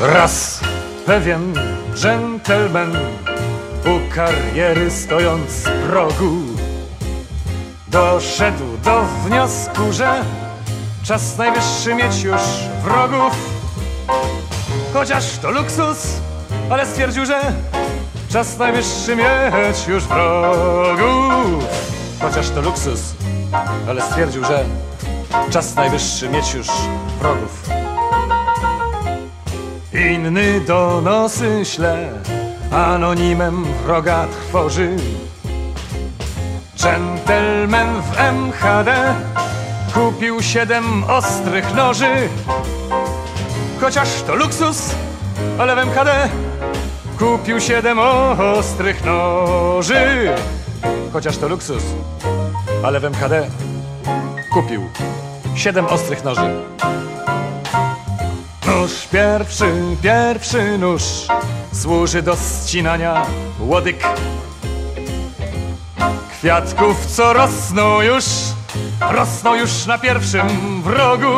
Raz pewien dżentelmen u kariery stojąc z progu doszedł do wniosku, że czas najwyższy mieć już wrogów. Chociaż to luksus, ale stwierdził, że czas najwyższy mieć już wrogów. Chociaż to luksus, ale stwierdził, że czas najwyższy mieć już wrogów. Inny donosy śle, anonimem wroga trwoży. Dżentelmen w MHD kupił siedem ostrych noży. Chociaż to luksus, ale w MHD kupił siedem ostrych noży. Chociaż to luksus, ale w MHD kupił siedem ostrych noży. Nóż pierwszy, pierwszy nóż służy do ścinania łodyg. Kwiatków, co rosną już, rosną już na pierwszym wrogu.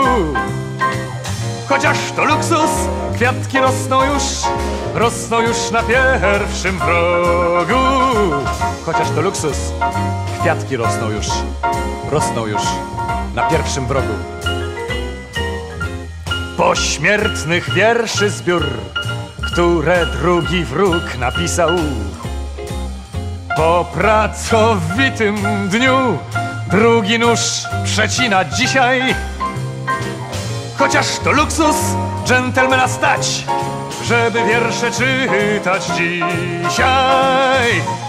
Chociaż to luksus, kwiatki rosną już, rosną już na pierwszym wrogu. Chociaż to luksus, kwiatki rosną już, rosną już na pierwszym wrogu. Pośmiertnych wierszy zbiór, które drugi wróg napisał. Po pracowitym dniu drugi nóż przecina dzisiaj. Chociaż to luksus dżentelmena stać, żeby wiersze czytać dzisiaj.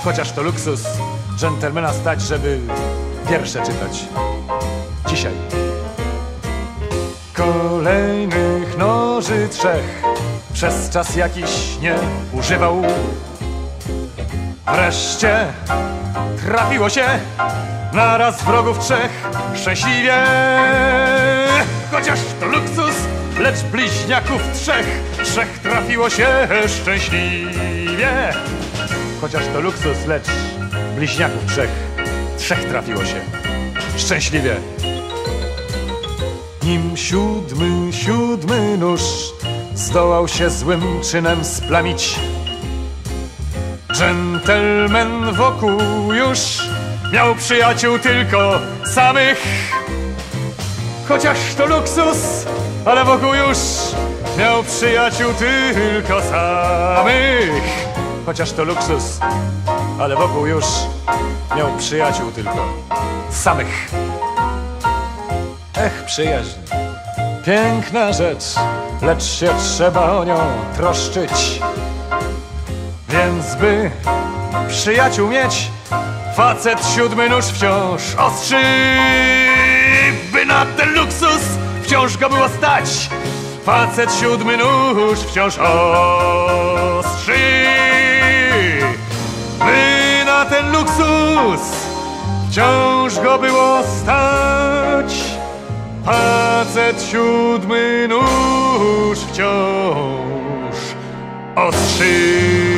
Chociaż to luksus dżentelmena stać, żeby wiersze czytać dzisiaj. Kolejnych noży trzech przez czas jakiś nie używał. Wreszcie trafiło się naraz wrogów trzech szczęśliwie. Chociaż to luksus, lecz bliźniaków trzech, trzech trafiło się szczęśliwie. Chociaż to luksus, lecz bliźniaków trzech, trzech trafiło się szczęśliwie. Nim siódmy, siódmy nóż zdołał się złym czynem splamić. Dżentelmen wokół już miał przyjaciół tylko samych. Chociaż to luksus, ale wokół już miał przyjaciół tylko samych. Chociaż to luksus, ale wokół już miał przyjaciół tylko samych. Ech, przyjaźń, piękna rzecz, lecz się trzeba o nią troszczyć. Więc by przyjaciół mieć, facet siódmy nóż wciąż ostrzy. By na ten luksus wciąż go było stać, facet siódmy nóż wciąż ostrzy. Luksus wciąż go było stać. Facet siódmy nóż wciąż ostrzy.